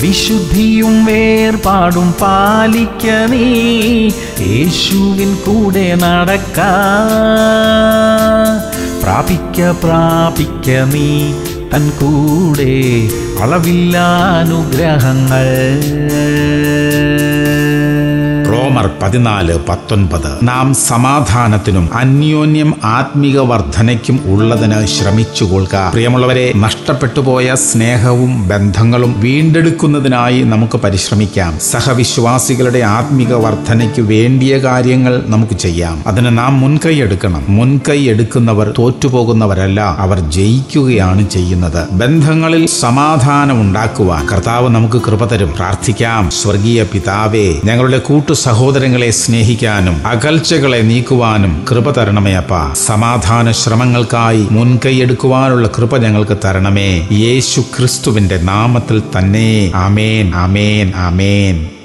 വിശുദ്ധിയും വേർപാടും പാലിക്ക നീ യേശുവിൻ കൂടെ നടക്ക. പ്രാപിക്ക പ്രാപിക്ക നീ തൻ കൂടെ. അളവില്ല അനുഗ്രഹങ്ങൾ. പതിനാല് പത്തൊൻപത്. നാം സമാധാനത്തിനും അന്യോന്യം ആത്മീക വർധനയ്ക്കും ഉള്ളതിന് ശ്രമിച്ചു ശ്രമിച്ചുകൊള്ളുക പ്രിയമുള്ളവരെ നഷ്ടപ്പെട്ടുപോയ സ്നേഹവും ബന്ധങ്ങളും വീണ്ടെടുക്കുന്നതിനായി നമുക്ക് പരിശ്രമിക്കാം. സഹവിശ്വാസികളുടെ ആത്മീക വർധനയ്ക്ക് വേണ്ടിയ കാര്യങ്ങൾ നമുക്ക് ചെയ്യാം. അതിന് നാം മുൻകൈ എടുക്കണം. മുൻകൈ എടുക്കുന്നവർ തോറ്റുപോകുന്നവരല്ല. അവർ ജയിക്കുകയാണ് ചെയ്യുന്നത്. ബന്ധങ്ങളിൽ സമാധാനം ഉണ്ടാക്കുവാൻ കർത്താവ് നമുക്ക് കൃപ തരും. പ്രാർത്ഥിക്കാം. സ്വർഗീയ പിതാവേ ഞങ്ങളുടെ കൂട്ടു സഹോദരങ്ങളെ സ്നേഹിക്കാനും അകൽച്ചകളെ നീക്കുവാനും കൃപ തരണമേ അപ്പ. സമാധാന ശ്രമങ്ങൾക്കായി മുൻകൈയെടുക്കുവാനുള്ള കൃപ ഞങ്ങൾക്ക് തരണമേ. യേശു ക്രിസ്തുവിന്റെ നാമത്തിൽ തന്നെ. ആമേൻ ആമേൻ ആമേൻ.